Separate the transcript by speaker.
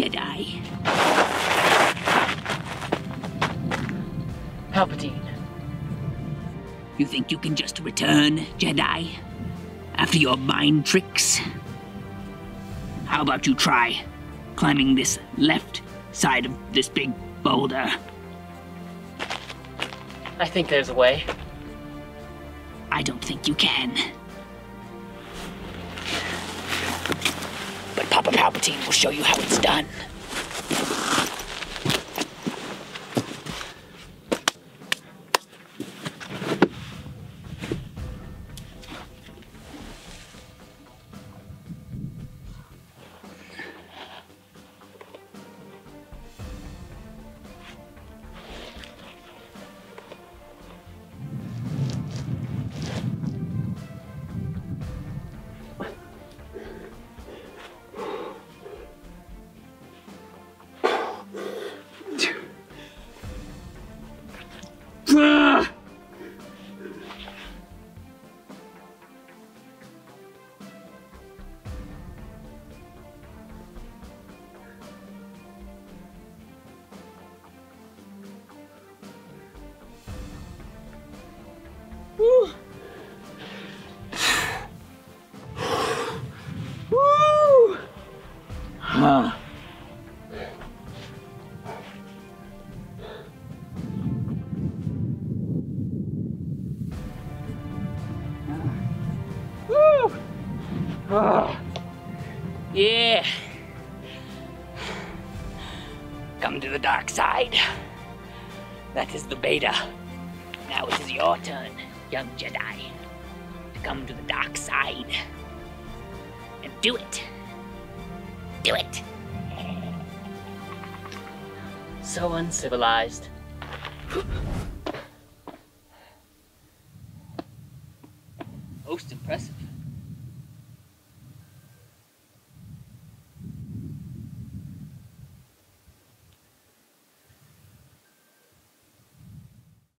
Speaker 1: Jedi.
Speaker 2: Palpatine.
Speaker 1: You think you can just return, Jedi? After your mind tricks? How about you try climbing this left side of this big boulder?
Speaker 2: I think there's a way.
Speaker 1: I don't think you can. But Papa Palpatine will show you how it's done. Huh. Yeah. Come to the dark side. That is the beta. Now it is your turn, young Jedi, to come to the dark side. And do it. Do it.
Speaker 2: So uncivilized.
Speaker 1: Most impressive.